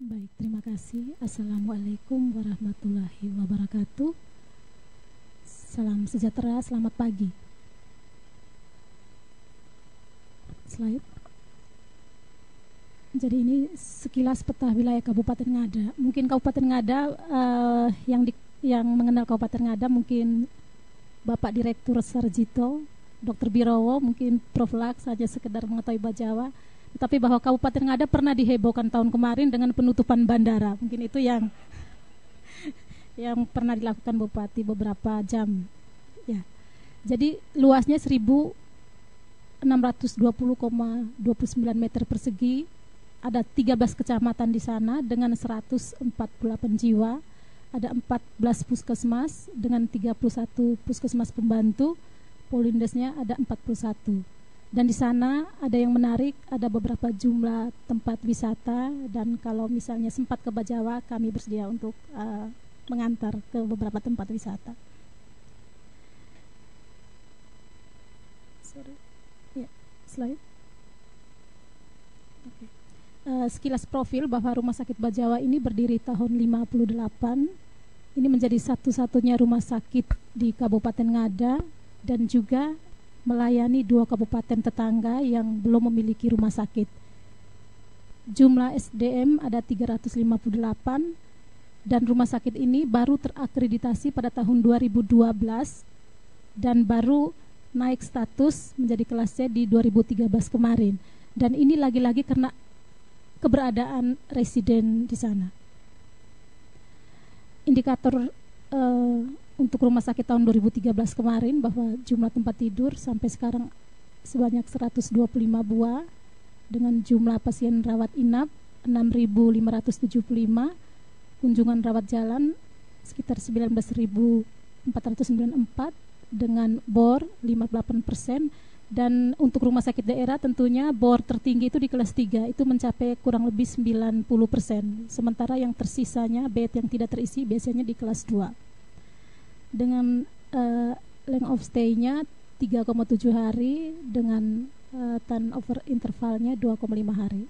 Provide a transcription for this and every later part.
Baik, terima kasih. Assalamualaikum warahmatullahi wabarakatuh. Salam sejahtera, selamat pagi. Slide. Jadi ini sekilas peta wilayah Kabupaten Ngada. Mungkin Kabupaten Ngada uh, yang di, yang mengenal Kabupaten Ngada mungkin Bapak Direktur Sarjito, Dr. Birowo, mungkin Prof. Lak saja sekedar mengetahui Bajawa tapi bahwa Kabupaten Ngada pernah dihebohkan tahun kemarin dengan penutupan bandara. Mungkin itu yang yang pernah dilakukan Bupati beberapa jam. Ya. Jadi luasnya 1620,29 meter persegi. Ada 13 kecamatan di sana dengan 148 jiwa. Ada 14 puskesmas dengan 31 puskesmas pembantu. Polindesnya ada 41 dan di sana ada yang menarik, ada beberapa jumlah tempat wisata dan kalau misalnya sempat ke Bajawa, kami bersedia untuk uh, mengantar ke beberapa tempat wisata. Sorry, ya slide. Okay. Uh, sekilas profil bahwa Rumah Sakit Bajawa ini berdiri tahun 58. Ini menjadi satu-satunya rumah sakit di Kabupaten Ngada dan juga melayani dua kabupaten tetangga yang belum memiliki rumah sakit. Jumlah SDM ada 358 dan rumah sakit ini baru terakreditasi pada tahun 2012 dan baru naik status menjadi kelas C di 2013 kemarin. Dan ini lagi-lagi karena keberadaan residen di sana. Indikator uh, untuk rumah sakit tahun 2013 kemarin bahwa jumlah tempat tidur sampai sekarang sebanyak 125 buah dengan jumlah pasien rawat inap 6.575 kunjungan rawat jalan sekitar 19.494 dengan bor 58 persen. Dan untuk rumah sakit daerah tentunya bor tertinggi itu di kelas 3 itu mencapai kurang lebih 90 persen. Sementara yang tersisanya bed yang tidak terisi biasanya di kelas 2 dengan uh, length of stay-nya 3,7 hari dengan uh, turnover intervalnya 2,5 hari.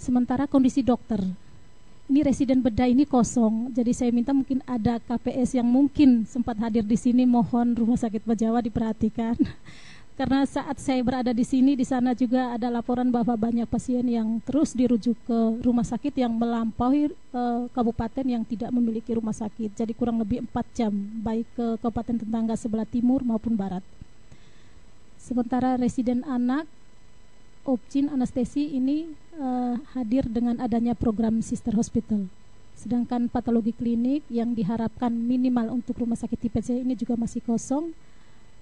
Sementara kondisi dokter, ini residen bedah ini kosong, jadi saya minta mungkin ada KPS yang mungkin sempat hadir di sini, mohon Rumah Sakit Bajawa diperhatikan. karena saat saya berada di sini di sana juga ada laporan bahwa banyak pasien yang terus dirujuk ke rumah sakit yang melampaui uh, kabupaten yang tidak memiliki rumah sakit. Jadi kurang lebih 4 jam baik ke kabupaten tetangga sebelah timur maupun barat. Sementara residen anak Opcin anestesi ini uh, hadir dengan adanya program sister hospital. Sedangkan patologi klinik yang diharapkan minimal untuk rumah sakit tipe C ini juga masih kosong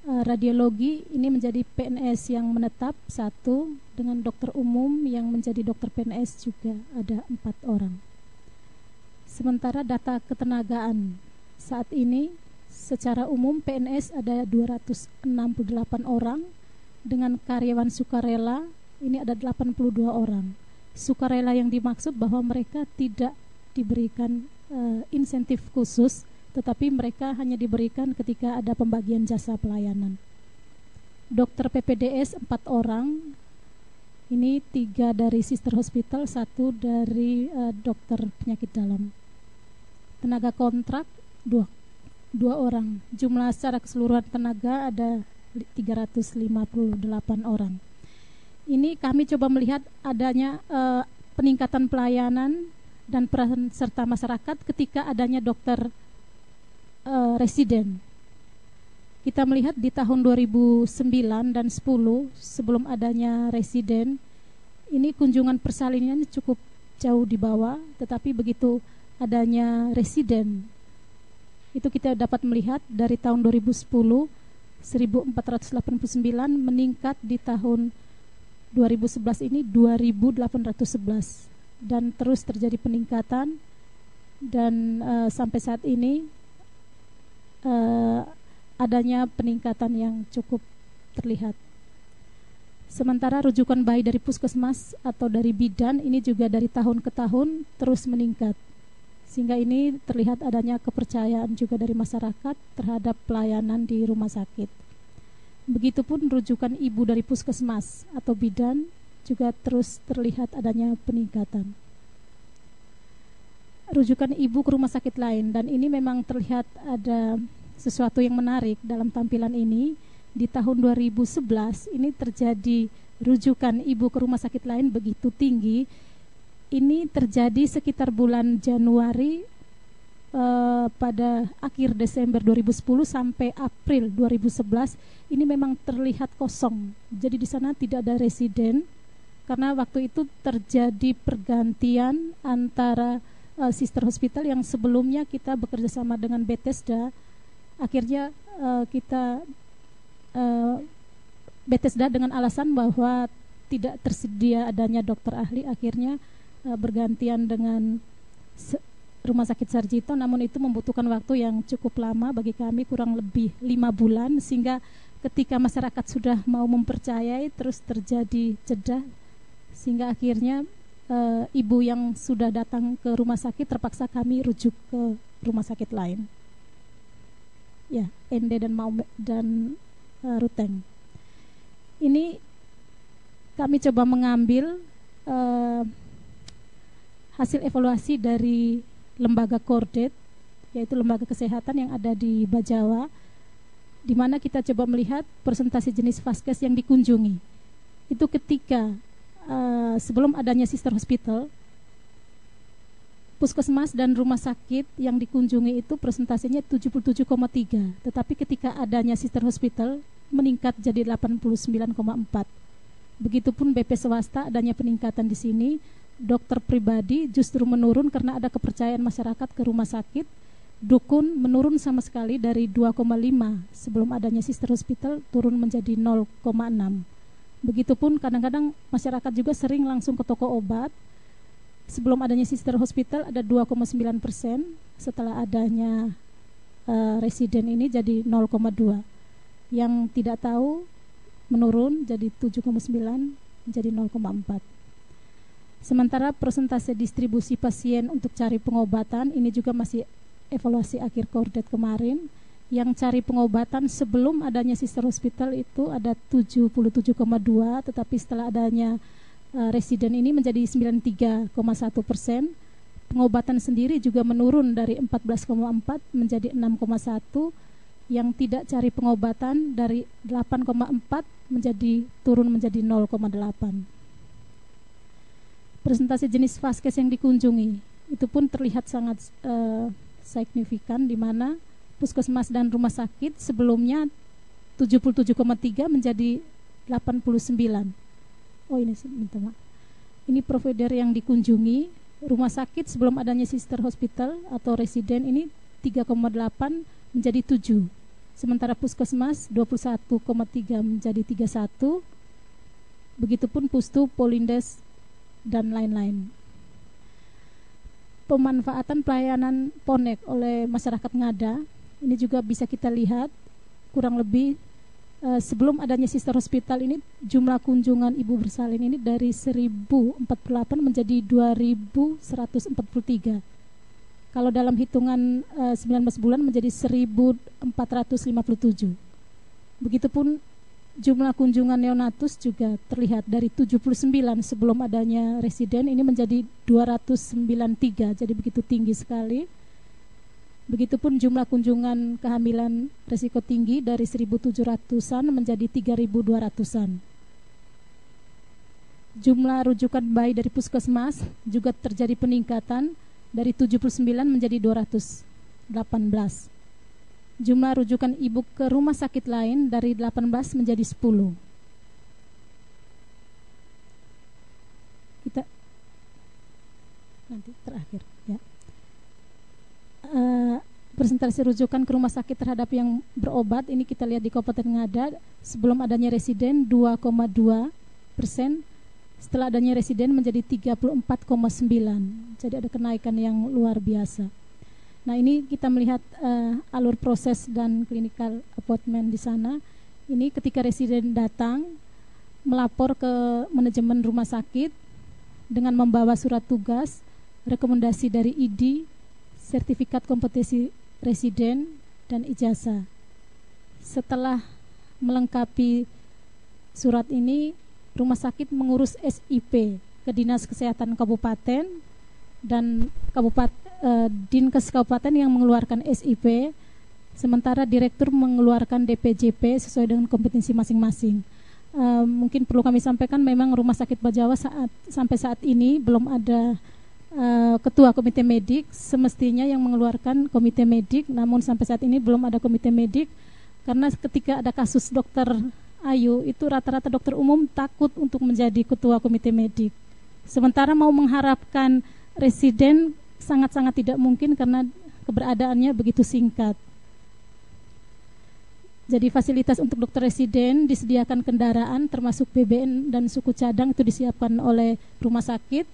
radiologi ini menjadi PNS yang menetap satu dengan dokter umum yang menjadi dokter PNS juga ada empat orang. Sementara data ketenagaan saat ini secara umum PNS ada 268 orang dengan karyawan sukarela ini ada 82 orang. Sukarela yang dimaksud bahwa mereka tidak diberikan uh, insentif khusus tetapi mereka hanya diberikan ketika ada pembagian jasa pelayanan. Dokter PPDS empat orang, ini tiga dari sister hospital, satu dari uh, dokter penyakit dalam. Tenaga kontrak dua, dua orang. Jumlah secara keseluruhan tenaga ada 358 orang. Ini kami coba melihat adanya uh, peningkatan pelayanan dan peran serta masyarakat ketika adanya dokter uh, residen. Kita melihat di tahun 2009 dan 10 sebelum adanya residen ini kunjungan persalinannya cukup jauh di bawah, tetapi begitu adanya residen itu kita dapat melihat dari tahun 2010 1489 meningkat di tahun 2011 ini 2811 dan terus terjadi peningkatan dan uh, sampai saat ini uh, adanya peningkatan yang cukup terlihat. Sementara rujukan bayi dari puskesmas atau dari bidan ini juga dari tahun ke tahun terus meningkat. Sehingga ini terlihat adanya kepercayaan juga dari masyarakat terhadap pelayanan di rumah sakit. Begitupun rujukan ibu dari puskesmas atau bidan juga terus terlihat adanya peningkatan. rujukan ibu ke rumah sakit lain dan ini memang terlihat ada sesuatu yang menarik dalam tampilan ini di tahun 2011 ini terjadi rujukan ibu ke rumah sakit lain begitu tinggi ini terjadi sekitar bulan Januari uh, pada akhir Desember 2010 sampai April 2011 ini memang terlihat kosong. Jadi di sana tidak ada residen karena waktu itu terjadi pergantian antara uh, sister hospital yang sebelumnya kita bekerja sama dengan Bethesda. Akhirnya uh, kita uh, Bethesda dengan alasan bahwa tidak tersedia adanya dokter ahli akhirnya uh, bergantian dengan Rumah Sakit Sarjito. Namun itu membutuhkan waktu yang cukup lama bagi kami kurang lebih lima bulan sehingga ketika masyarakat sudah mau mempercayai terus terjadi jeda sehingga akhirnya e, ibu yang sudah datang ke rumah sakit terpaksa kami rujuk ke rumah sakit lain ya Ende dan mau dan e, Ruteng. Ini kami coba mengambil e, hasil evaluasi dari lembaga Kordet yaitu lembaga kesehatan yang ada di Bajawa di mana kita coba melihat presentasi jenis vaskes yang dikunjungi. Itu ketika uh, sebelum adanya sister hospital puskesmas dan rumah sakit yang dikunjungi itu presentasinya 77,3 tetapi ketika adanya sister hospital meningkat jadi 89,4 begitupun BP swasta adanya peningkatan di sini dokter pribadi justru menurun karena ada kepercayaan masyarakat ke rumah sakit. Dukun menurun sama sekali dari 2,5 sebelum adanya sister hospital turun menjadi 0,6. Begitupun kadang-kadang masyarakat juga sering langsung ke toko obat. Sebelum adanya sister hospital ada 2,9 persen, setelah adanya uh, residen ini jadi 0,2. Yang tidak tahu menurun jadi 7,9 menjadi 0,4. Sementara persentase distribusi pasien untuk cari pengobatan ini juga masih evaluasi akhir kordet kemarin yang cari pengobatan sebelum adanya sister hospital itu ada 77,2 tetapi setelah adanya uh, residen ini menjadi 93,1 persen. Pengobatan sendiri juga menurun dari 14,4 menjadi 6,1 yang tidak cari pengobatan dari 8,4 menjadi turun menjadi 0,8 presentasi jenis vaskes yang dikunjungi itu pun terlihat sangat uh, signifikan di mana puskesmas dan rumah sakit sebelumnya 77,3 menjadi 89. Oh ini minta maaf. Ini provider yang dikunjungi rumah sakit sebelum adanya sister hospital atau residen ini 3,8 menjadi 7. Sementara puskesmas 21,3 menjadi 31. Begitupun pustu Polindes dan lain-lain. Pemanfaatan pelayanan Ponek oleh masyarakat Ngada ini juga bisa kita lihat kurang lebih uh, sebelum adanya sister hospital ini jumlah kunjungan ibu bersalin ini dari 1048 menjadi 2143. Kalau dalam hitungan uh, eh, 19 bulan menjadi 1457. Begitupun jumlah kunjungan neonatus juga terlihat dari 79 sebelum adanya residen ini menjadi 293 jadi begitu tinggi sekali begitupun jumlah kunjungan kehamilan resiko tinggi dari 1700-an menjadi 3200-an jumlah rujukan bayi dari puskesmas juga terjadi peningkatan dari 79 menjadi 218 jumlah rujukan ibu ke rumah sakit lain dari 18 menjadi 10. Kita nanti terakhir ya. Uh, presentasi rujukan ke rumah sakit terhadap yang berobat ini kita lihat di Kabupaten Ngada. Sebelum adanya residen 2,2 persen. Setelah adanya residen menjadi 34,9 jadi ada kenaikan yang luar biasa. Nah ini kita melihat uh, alur proses dan clinical appointment di sana. Ini ketika residen datang melapor ke manajemen rumah sakit dengan membawa surat tugas, rekomendasi dari ID, sertifikat kompetensi residen dan ijazah. Setelah melengkapi surat ini, rumah sakit mengurus SIP ke Dinas Kesehatan Kabupaten dan Kabupaten uh, Dinkes Kabupaten yang mengeluarkan SIP, sementara Direktur mengeluarkan DPJP sesuai dengan kompetensi masing-masing. Uh, mungkin perlu kami sampaikan memang Rumah Sakit Bajawa saat sampai saat ini belum ada uh, ketua komite medik, semestinya yang mengeluarkan komite medik, namun sampai saat ini belum ada komite medik karena ketika ada kasus dokter Ayu itu rata-rata dokter umum takut untuk menjadi ketua komite medik. Sementara mau mengharapkan residen sangat-sangat tidak mungkin karena keberadaannya begitu singkat. Jadi fasilitas untuk dokter residen disediakan kendaraan termasuk BBN dan suku cadang itu disiapkan oleh rumah sakit.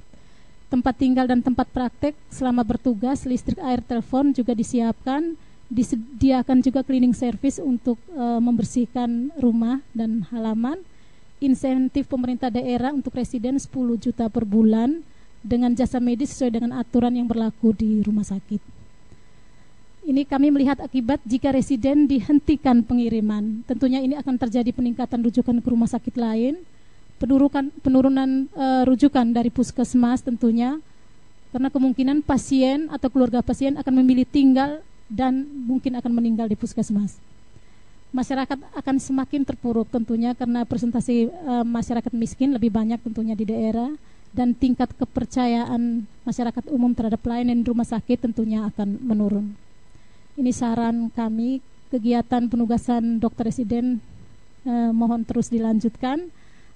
Tempat tinggal dan tempat praktek selama bertugas, listrik, air, telepon juga disiapkan. Disediakan juga cleaning service untuk e, membersihkan rumah dan halaman insentif pemerintah daerah untuk residen 10 juta per bulan dengan jasa medis sesuai dengan aturan yang berlaku di rumah sakit. Ini kami melihat akibat jika residen dihentikan pengiriman. Tentunya ini akan terjadi peningkatan rujukan ke rumah sakit lain, penurunan penurunan e, rujukan dari puskesmas tentunya. Karena kemungkinan pasien atau keluarga pasien akan memilih tinggal dan mungkin akan meninggal di puskesmas. Masyarakat akan semakin terpuruk tentunya karena presentasi uh, masyarakat miskin lebih banyak tentunya di daerah dan tingkat kepercayaan masyarakat umum terhadap pelayanan rumah sakit tentunya akan menurun. Ini saran kami. Kegiatan penugasan dokter residen eh, mohon terus dilanjutkan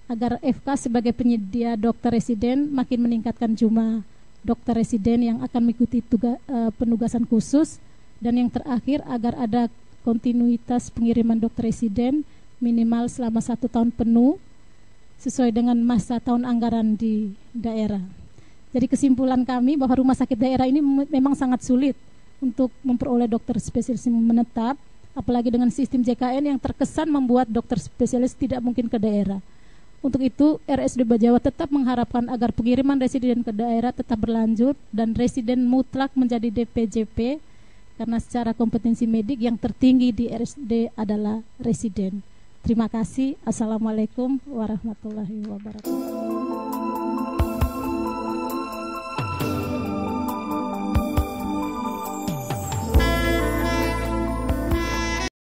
agar FK sebagai penyedia dokter residen makin meningkatkan jumlah dokter residen yang akan mengikuti tuga, eh, penugasan khusus dan yang terakhir agar ada kontinuitas pengiriman dokter residen minimal selama satu tahun penuh sesuai dengan masa tahun anggaran di daerah. Jadi kesimpulan kami bahwa rumah sakit daerah ini memang sangat sulit untuk memperoleh dokter spesialis menetap, apalagi dengan sistem JKN yang terkesan membuat dokter spesialis tidak mungkin ke daerah. Untuk itu, RSD Bajawa tetap mengharapkan agar pengiriman residen ke daerah tetap berlanjut dan residen mutlak menjadi DPJP karena secara kompetensi medik yang tertinggi di RSD adalah residen. Terima kasih. Assalamualaikum warahmatullahi wabarakatuh.